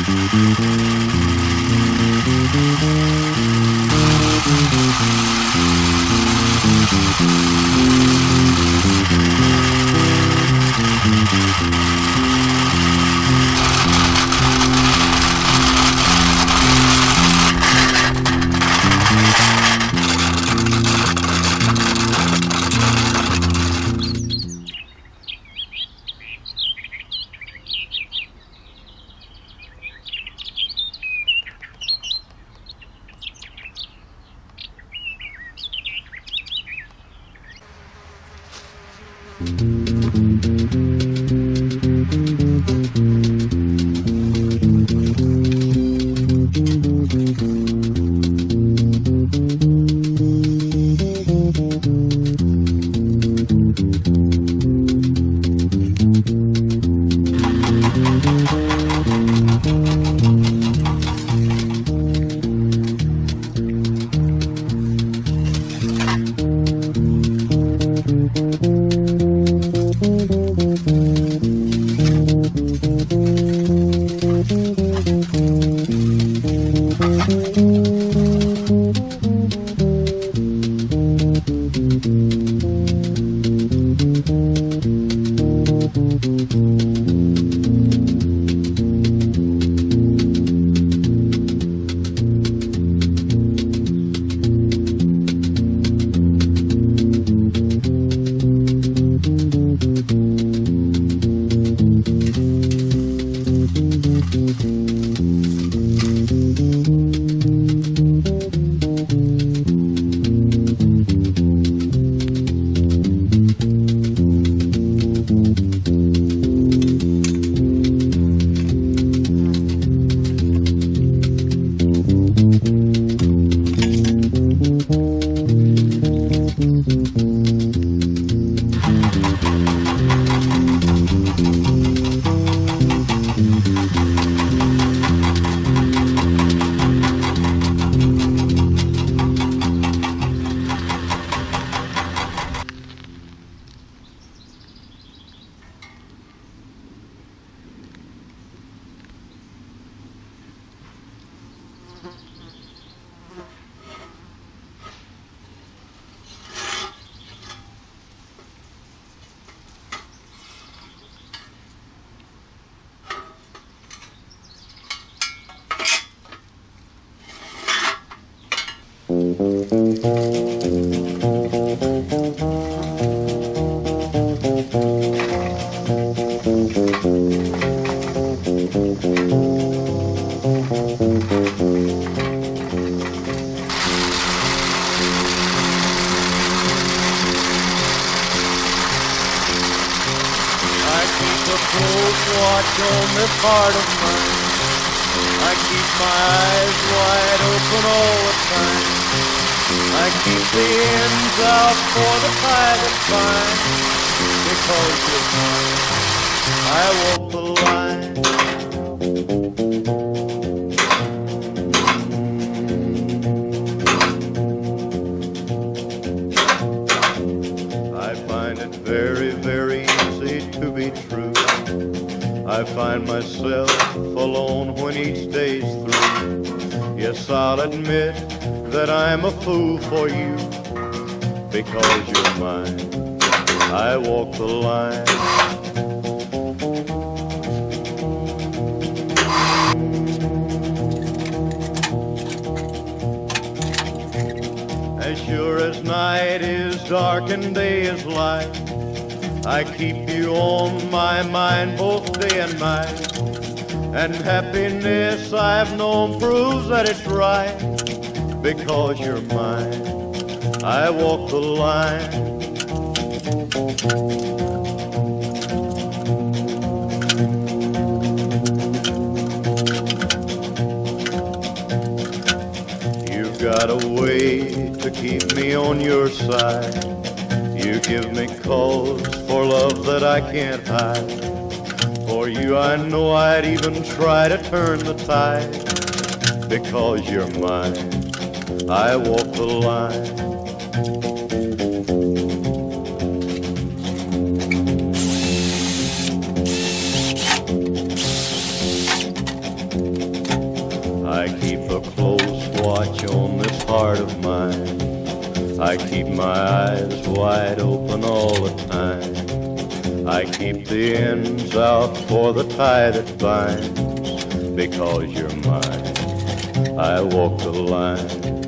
I keep watch on this heart of mine. I keep my eyes wide open all the time. I keep the ends out for the tide to find. Because you're mine, I walk the line. I find it very, very easy to be true. I find myself alone when each. Yes, I'll admit that I'm a fool for you because you're mine. I walk the line. As sure as night is dark and day is light, I keep you on my mind both day and night. And happiness I've known proves that it's right because you're mine. I walk the line. You've got a way to keep me on your side. You give me cause for love that I can't hide. You, I know I'd even try to turn the tide. Because you're mine, I walk the line. I keep a close watch on this heart of mine. I keep my eyes wide open all the time. I keep the ends out for the tie that binds. Because you're mine, I walk the line.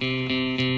Música